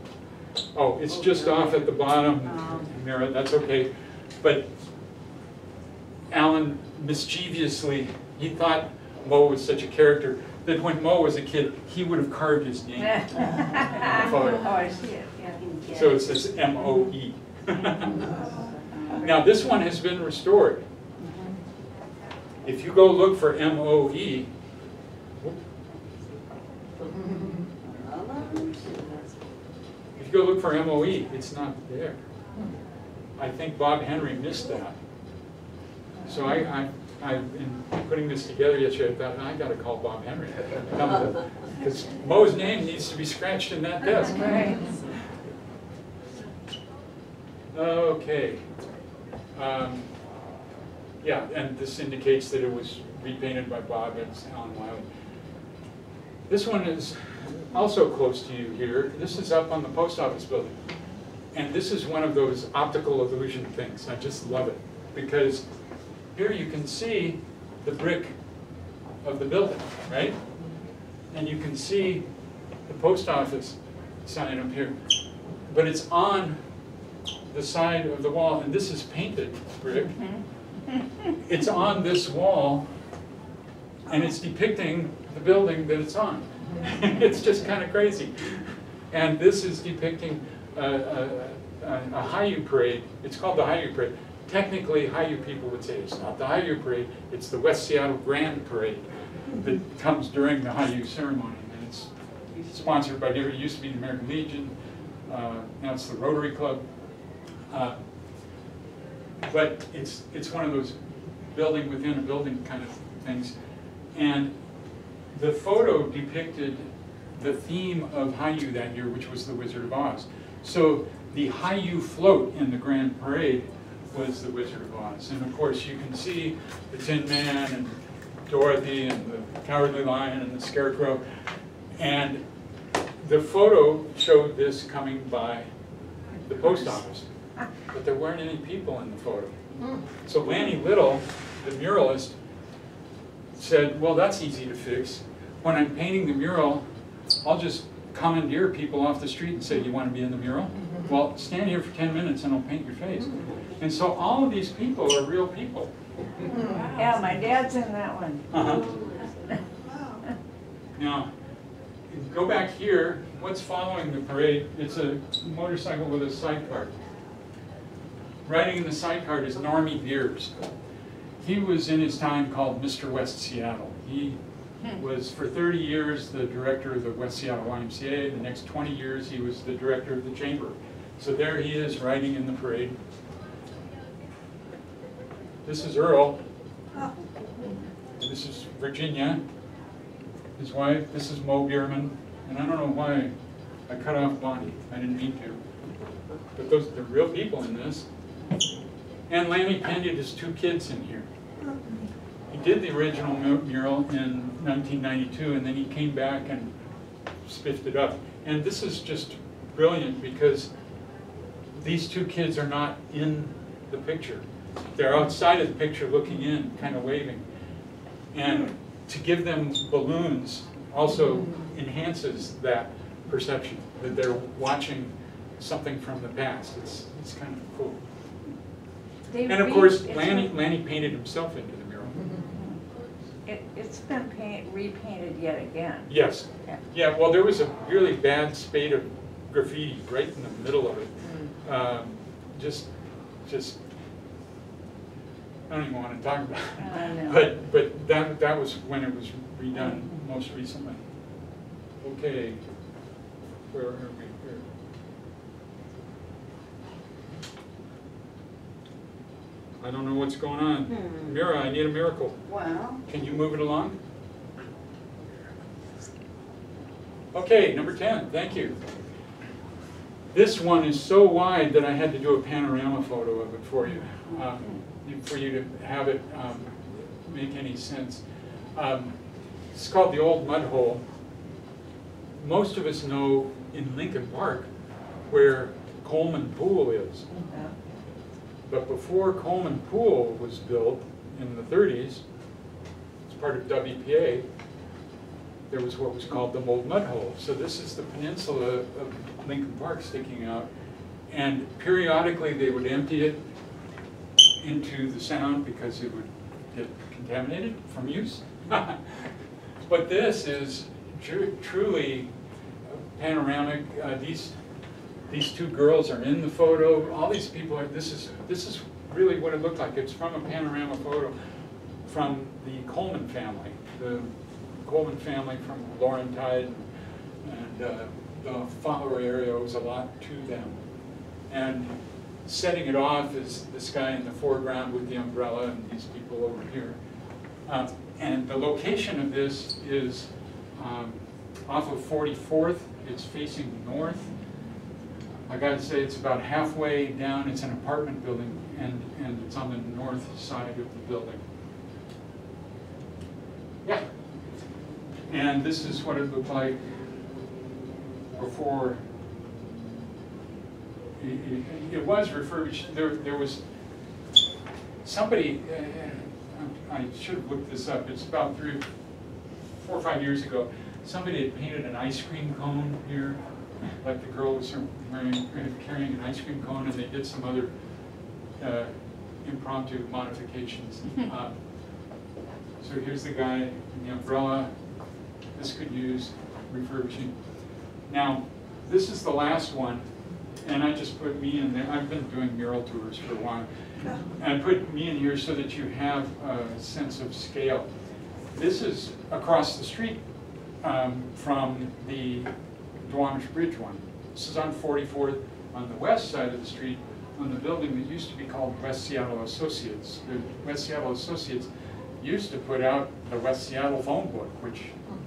Oh, it's just off at the bottom, Mira, that's okay. But Alan mischievously, he thought Moe was such a character, that when Moe was a kid, he would have carved his name. photo. Oh, I see it, yeah. So it says M-O-E. Now, this one has been restored. If you go look for M-O-E, if you go look for M-O-E, it's not there. I think Bob Henry missed that. So I, I, I, in putting this together yesterday, I thought, I gotta call Bob Henry. Because Moe's name needs to be scratched in that desk. Okay. Um, Yeah, and this indicates that it was repainted by Bob and Alan Wiley. This one is also close to you here. This is up on the post office building. And this is one of those optical illusion things. I just love it. Because here you can see the brick of the building, right? And you can see the post office sign up here. But it's on the side of the wall, and this is painted brick. Mm-hmm. It's on this wall, and it's depicting the building that it's on. It's just kind of crazy. And this is depicting a, a, a a Hi-Yu parade. It's called the Hi-Yu Parade. Technically, Hi-Yu people would say it's not the Hi-Yu Parade, it's the West Seattle Grand Parade that comes during the Hi-Yu ceremony. And it's sponsored by, different, it used to be the American Legion, uh, now it's the Rotary Club. Uh, But it's, it's one of those building within a building kind of things. And the photo depicted the theme of Hi-Yu that year, which was the Wizard of Oz. So the Hi-Yu float in the Grand Parade was the Wizard of Oz. And of course, you can see the Tin Man and Dorothy and the Cowardly Lion and the Scarecrow. And the photo showed this coming by the post office, but there weren't any people in the photo. Hmm. So Lanny Little, the muralist, said, well, that's easy to fix. When I'm painting the mural, I'll just commandeer people off the street and say, you want to be in the mural? Well, stand here for 10 minutes and I'll paint your face. And so all of these people are real people. Yeah, my dad's in that one. Uh-huh. Wow. Now, go back here, what's following the parade? It's a motorcycle with a sidecar. Riding in the sidecar is Normie Beers. He was in his time called Mr. West Seattle. He Hmm. was for 30 years the director of the West Seattle YMCA. The next 20 years he was the director of the chamber. So there he is riding in the parade. This is Earl. This is Virginia, his wife. This is Moe Bierman. And I don't know why I cut off Bonnie. I didn't mean to. But those are the real people in this. And Lanny painted his two kids in here. He did the original mural in 1992, and then he came back and spiffed it up. And this is just brilliant because these two kids are not in the picture. They're outside of the picture looking in, kind of waving. And to give them balloons also enhances that perception, that they're watching something from the past. It's, it's kind of cool. They And of course, Lanny, Lanny painted himself into. It, it's been paint, repainted yet again. Yes. Yeah. Yeah, well, there was a really bad spate of graffiti right in the middle of it. Mm. Um, Just, just, I don't even want to talk about I it. know. But, but that, that was when it was redone most recently. Okay, where are we here? I don't know what's going on. Hmm. Mira, I need a miracle. Wow. Can you move it along? Okay, number 10, thank you. This one is so wide that I had to do a panorama photo of it for you, um, for you to have it um, make any sense. Um, It's called the Old Mud Hole. Most of us know in Lincoln Park where Colman Pool is. But before Colman Pool was built in the 30s, as part of WPA, there was what was called the Old Mud Hole. So this is the peninsula of Lincoln Park sticking out. And periodically, they would empty it into the sound because it would get contaminated from use. But this is tru- truly panoramic. Uh, These, these two girls are in the photo. All these people are, this is, this is really what it looked like. It's from a panorama photo from the Colman family. The Colman family from Laurentide and uh, the Fowler area owes a lot to them. And setting it off is this guy in the foreground with the umbrella and these people over here. Uh, And the location of this is um, off of 44th. It's facing north. I gotta say, it's about halfway down. It's an apartment building and, and it's on the north side of the building. Yeah. And this is what it looked like before. It, it- it was refurbished, there, there was, somebody, uh, I should have looked this up, it's about three, four or five years ago, somebody had painted an ice cream cone here, like the girl was wearing, carrying an ice cream cone, and they did some other uh, impromptu modifications. Uh, So here's the guy in the umbrella, this could use refurbishing. Now, this is the last one, and I just put me in there, I've been doing mural tours for a while. And I put me in here so that you have a sense of scale. This is across the street um, from the Duwamish Bridge one. This is on 44th, on the west side of the street, on the building that used to be called West Seattle Associates. The West Seattle Associates used to put out the West Seattle phone book, which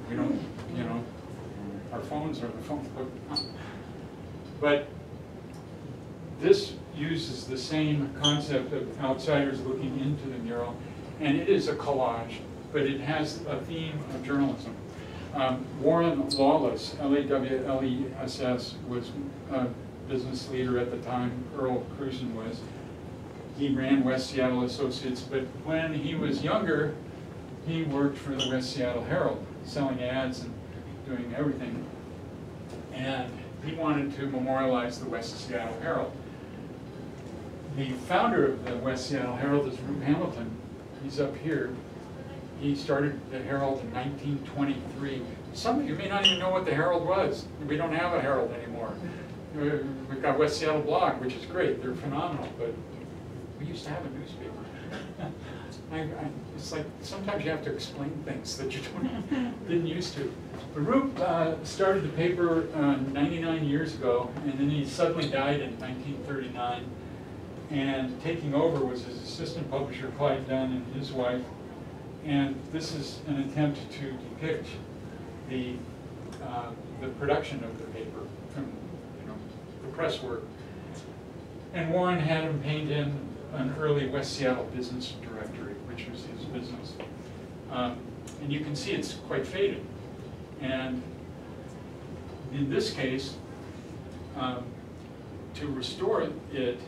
we don't, you know, our phones are the phone book. But this uses the same concept of outsiders looking into the mural, and it is a collage but it has a theme of journalism. Um, Warren Lawless, L-A-W-L-E-S-S, was a business leader at the time, Earl Cruzen was. He ran West Seattle Associates, but when he was younger, he worked for the West Seattle Herald, selling ads and doing everything. And he wanted to memorialize the West Seattle Herald. The founder of the West Seattle Herald is Rube Hamilton. He's up here. He started the Herald in 1923. Some of you may not even know what the Herald was. We don't have a Herald anymore. Uh, We've got West Seattle Blog, which is great. They're phenomenal, but we used to have a newspaper. I, I, it's like sometimes you have to explain things that you didn't used to. But uh, started the paper uh, 99 years ago, and then he suddenly died in 1939. And taking over was his assistant publisher, Clyde Dunn, and his wife. And this is an attempt to depict the, uh, the production of the paper from, you know, the press work. And Warren had him paint in an early West Seattle business directory, which was his business. Um, And you can see it's quite faded. And in this case, um, to restore it, you,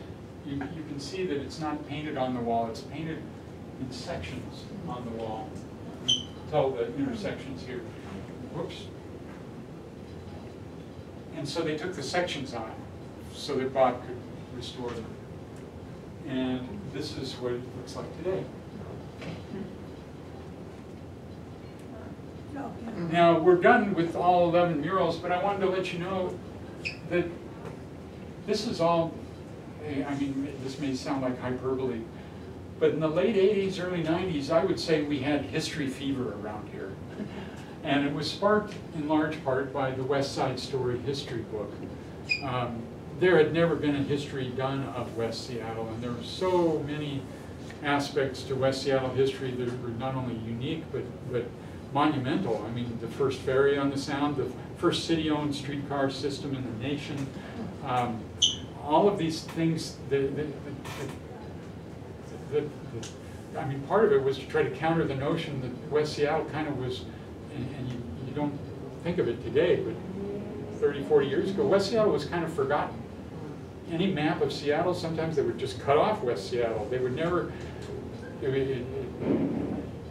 you can see that it's not painted on the wall, it's painted in sections on the wall. Tell the intersections here. Whoops. And so they took the sections on, so that Bob could restore them. And this is what it looks like today. Now, we're done with all 11 murals, but I wanted to let you know that this is all, I mean, this may sound like hyperbole, but in the late 80s, early 90s, I would say we had history fever around here. And it was sparked in large part by the West Side Story history book. Um, There had never been a history done of West Seattle, and there were so many aspects to West Seattle history that were not only unique, but, but monumental. I mean, the first ferry on the Sound, the first city-owned streetcar system in the nation. Um, All of these things, the, the, I mean, part of it was to try to counter the notion that West Seattle kind of was, and, and you, you don't think of it today, but 30, 40 years ago, West Seattle was kind of forgotten. Any map of Seattle, sometimes they would just cut off West Seattle. They would never, it- it-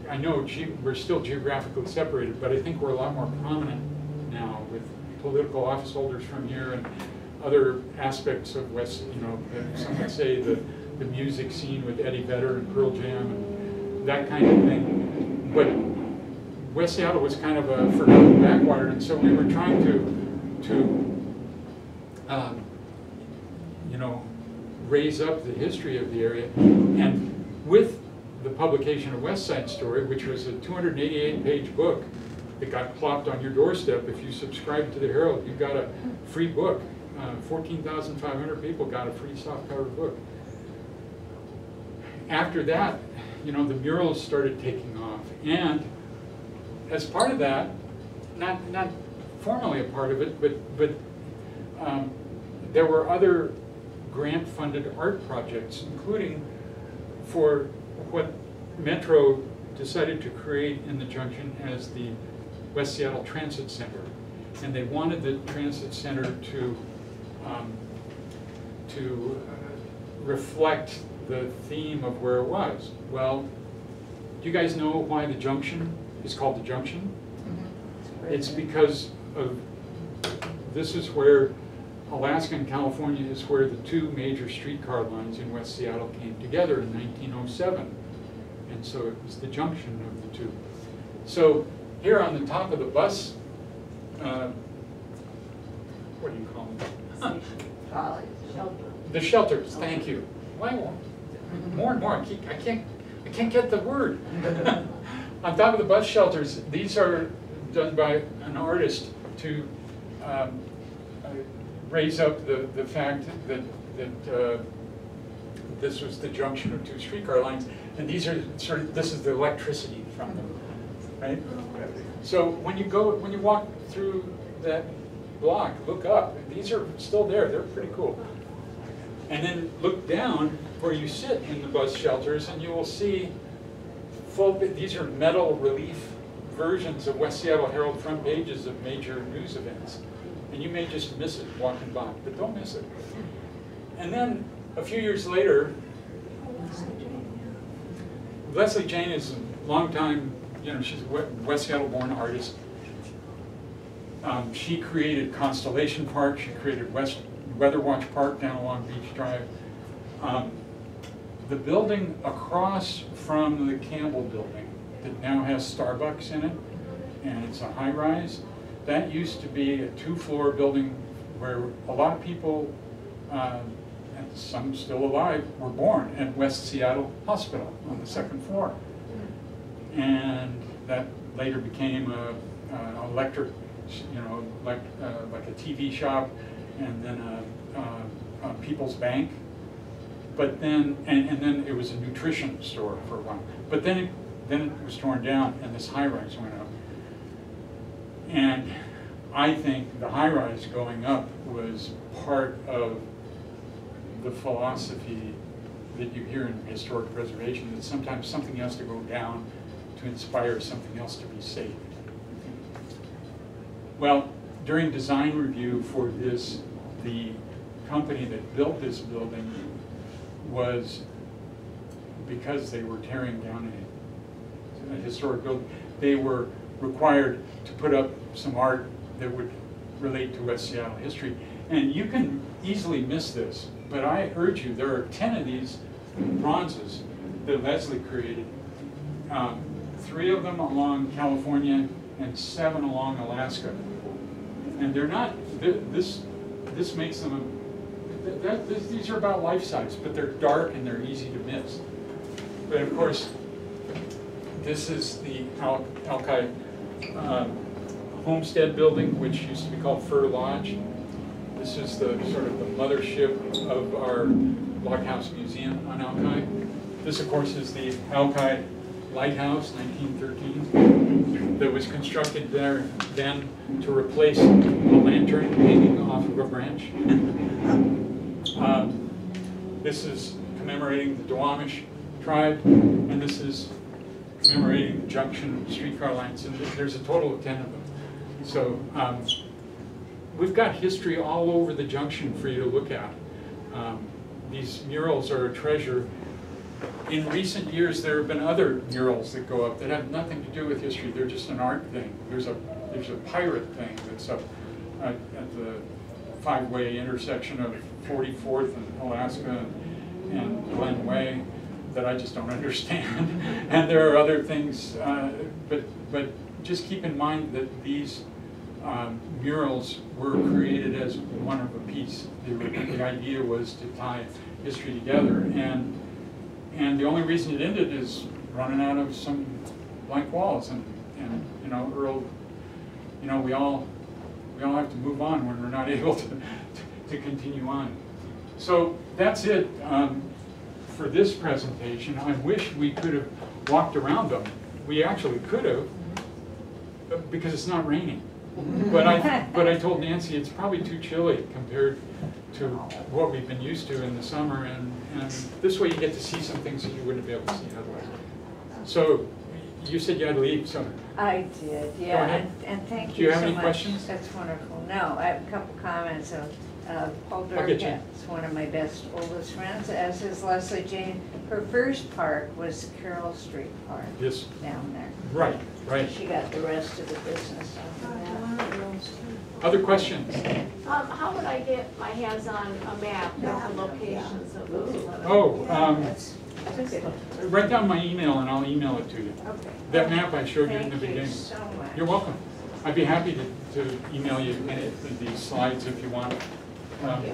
I know we're still geographically separated, but I think we're a lot more prominent now with political office holders from here and other aspects of West, you know, some would say the, the music scene with Eddie Vedder and Pearl Jam and that kind of thing. But West Seattle was kind of a forgotten backwater, and so we were trying to, to, um, you know, raise up the history of the area. And with the publication of West Side Story, which was a 288-page book that got plopped on your doorstep, if you subscribed to the Herald, you got a free book. Uh, 14,500 people got a free softcover book. After that, you know, the murals started taking off. And as part of that, not, not formally a part of it, but, but um, there were other grant-funded art projects, including for what Metro decided to create in the junction as the West Seattle Transit Center. And they wanted the transit center to, um, to uh, reflect the theme of where it was. Well, do you guys know why the junction is called the junction? It's because of, this is where Alaska and California is where the two major streetcar lines in West Seattle came together in 1907. And so it was the junction of the two. So here on the top of the bus, uh, what do you call them? The shelters, thank you. Why, more and more, I keep, I can't, I can't get the word. On top of the bus shelters, these are done by an artist to um, uh, raise up the, the fact that, that uh, this was the junction of two streetcar lines. And these are sort of, this is the electricity from them, right? So when you go, when you walk through that block, look up, these are still there, they're pretty cool. And then look down where you sit in the bus shelters and you will see these are metal relief versions of West Seattle Herald front pages of major news events. And you may just miss it walking by, but don't miss it. And then, a few years later, Lezlie Jane is a longtime, you know, she's a West Seattle-born artist. Um, she created Constellation Park, she created West Weather Watch Park down along Beach Drive. Um, the building across from the Campbell Building that now has Starbucks in it, and it's a high-rise, that used to be a two-floor building where a lot of people, uh, and some still alive, were born at West Seattle Hospital on the second floor. And that later became a, an electric, you know, like, uh, like a TV shop, and then a, a, a People's Bank. But then, and, and then it was a nutrition store for a while. But then it, then it was torn down and this high-rise went up. And I think the high-rise going up was part of the philosophy that you hear in historic preservation, that sometimes something has to go down to inspire something else to be saved. Well, during design review for this, the company that built this building was, because they were tearing down a, a historic building, they were required to put up some art that would relate to West Seattle history. And you can easily miss this, but I urge you, there are ten of these bronzes that Lezlie created. Um, Three of them along California and seven along Alaska. And they're not, th- this, this makes them, th- that, this- these are about life size, but they're dark and they're easy to miss. But of course, this is the Al- Alki um, Homestead Building, which used to be called Fir Lodge. This is the sort of the mothership of our Log House Museum on Alki. This, of course, is the Alki Lighthouse, 1913, that was constructed there then to replace a lantern hanging off of a branch. Um, This is commemorating the Duwamish tribe, and this is commemorating the Junction streetcar lines, and there's a total of 10 of them. So um, we've got history all over the junction for you to look at. Um, These murals are a treasure. In recent years, there have been other murals that go up that have nothing to do with history. They're just an art thing. There's a, there's a pirate thing that's up at at the five-way intersection of 44th and Alaska and Glen Way that I just don't understand. And there are other things, uh, but, but just keep in mind that these um, murals were created as one of a piece. The idea was to tie history together. And, and the only reason it ended is running out of some blank walls. And, and you know, Earl, you know, we all, we all have to move on when we're not able to, to continue on. So that's it um, for this presentation. I wish we could have walked around them. We actually could have, because it's not raining. But I, but I told Nancy it's probably too chilly compared to what we've been used to in the summer, and, and this way you get to see some things that you wouldn't be able to see otherwise. So, you said you had to leave, so, I did, yeah, and, and thank you. Do you you have so any much. questions? That's wonderful. No, I have a couple comments. So, uh, Paul I'll get you. Durkett is one of my best, oldest friends, as is Lezlie Jane. Her first park was Carroll Street Park yes, down there. right, right. She got the rest of the business after that. One of those too. Other questions? Um, how would I get my hands on a map with the locations of those eleven? Oh, um, That's, that's write down my email and I'll email it to you. Okay. That map I showed you in the Thank you beginning. so much. You're welcome. I'd be happy to, to email you any of these slides if you want. Um,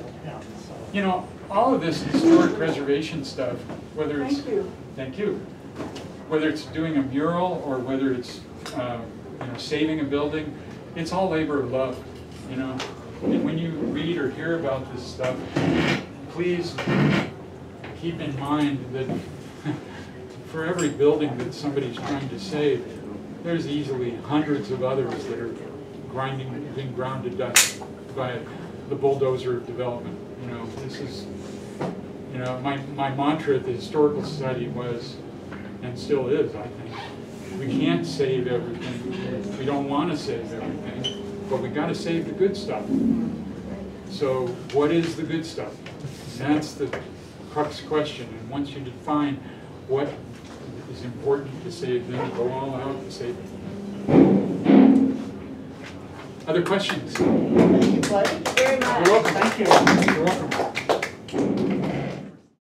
You know, all of this historic preservation stuff, whether it's. Thank you. Thank you. Whether it's doing a mural or whether it's, um, you know, saving a building, it's all labor of love, you know? And when you read or hear about this stuff, please keep in mind that for every building that somebody's trying to save, there's easily hundreds of others that are grinding, being ground to dust by the bulldozer of development. You know, this is, you know, my, my mantra at the Historical Society was, and still is, I think. We can't save everything, we don't wanna save everything, but we gotta save the good stuff. So what is the good stuff? That's the crux question, and once you define what is important to save, then go all out to save it. Other questions? Thank you, Clay. Very much. welcome. Thank you. You're welcome.